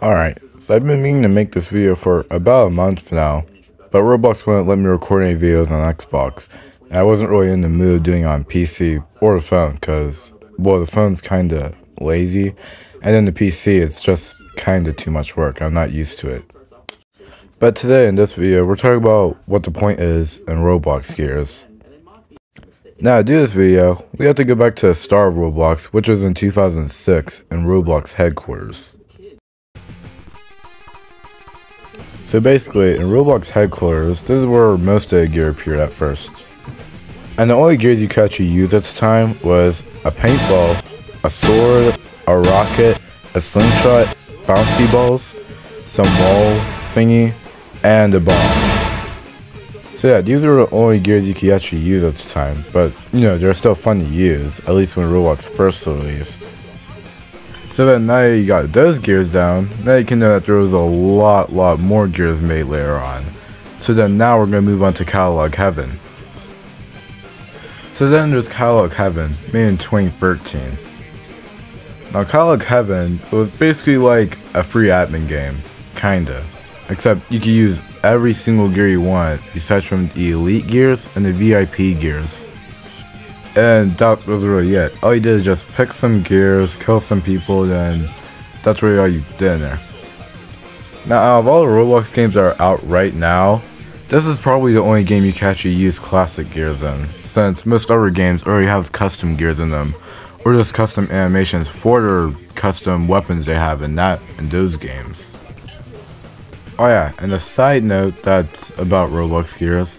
Alright, so I've been meaning to make this video for about a month now, but Roblox wouldn't let me record any videos on Xbox, I wasn't really in the mood doing on PC or the phone, because, well, the phone's kinda lazy, and then the PC, it's just kinda too much work, I'm not used to it. But today in this video, we're talking about what the point is in Roblox gears. Now to do this video, we have to go back to the start of Roblox, which was in 2006 in Roblox headquarters. So basically, in Roblox headquarters, this is where most of the gear appeared at first. And the only gear you could actually use at the time was a paintball, a sword, a rocket, a slingshot, bouncy balls, some wall thingy, and a bomb. So yeah, these were the only gears you could actually use at the time, but you know, they're still fun to use, at least when Roblox first released. So then now you got those gears down, now you can know that there was a lot, lot more gears made later on. So then now we're going to move on to Catalog Heaven. So then there's Catalog Heaven, made in 2013. Now Catalog Heaven was basically like a free admin game, kinda. Except you could use every single gear you want, besides from the elite gears and the VIP gears. And that was really it. All you did is just pick some gears, kill some people, then that's really all you did in there. Now, out of all the Roblox games that are out right now, this is probably the only game you can actually use classic gears in, since most other games already have custom gears in them, or just custom animations for their custom weapons they have in that in those games. Oh yeah, and a side note that's about Roblox gears,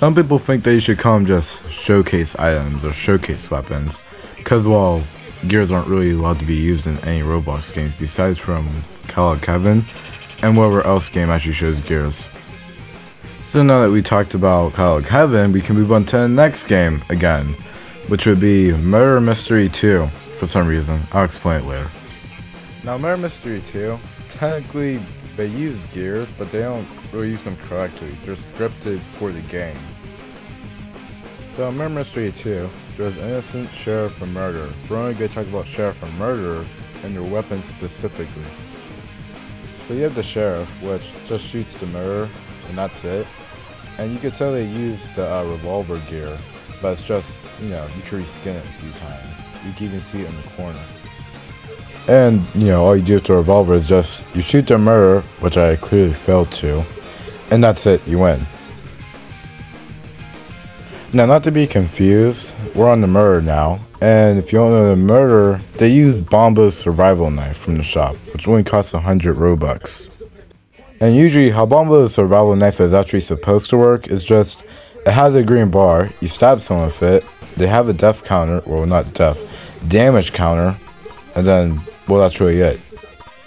some people think that you should come just showcase items or showcase weapons, because while gears aren't really allowed to be used in any Roblox games besides from Catalog Heaven, and whatever else game actually shows gears. So now that we talked about Catalog Heaven, we can move on to the next game again, which would be Murder Mystery 2, for some reason. I'll explain it later. Now Murder Mystery 2, technically they use gears, but they don't use them correctly. They're scripted for the game. So, Murder Mystery 2, there's an innocent sheriff for murder. We're only going to talk about sheriff for murder and your weapons specifically. So you have the sheriff, which just shoots the murderer, and that's it. And you can tell they use the uh, revolver gear, but it's just, you know, you can reskin it a few times. You can even see it in the corner. And, you know, all you do with the revolver is just, you shoot the murderer, which I clearly failed to, and that's it, you win. Now, not to be confused, we're on the murder now, and if you don't know the murder, they use Bombo's survival knife from the shop, which only costs 100 Robux. And usually, how Bombo's survival knife is actually supposed to work is just, it has a green bar, you stab someone with it, they have a death counter, well not death, damage counter, and then, well that's really it.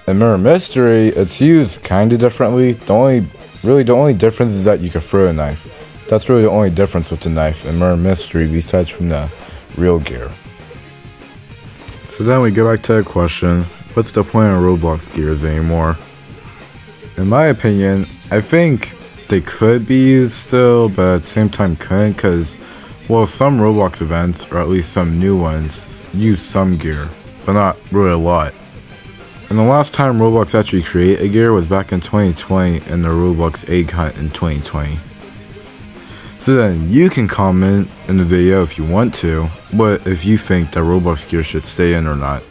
In Murder Mystery, it's used kinda differently, the only, really the only difference is that you can throw a knife. That's really the only difference with the knife in Murder Mystery besides from the real gear. So then we go back to the question, what's the point of Roblox gears anymore? In my opinion, I think they could be used still, but at the same time couldn't because, well, some Roblox events, or at least some new ones, use some gear, but not really a lot. And the last time Roblox actually created a gear was back in 2020 in the Roblox Egg Hunt in 2020. So then you can comment in the video if you want to, but if you think that Roblox gear should stay in or not.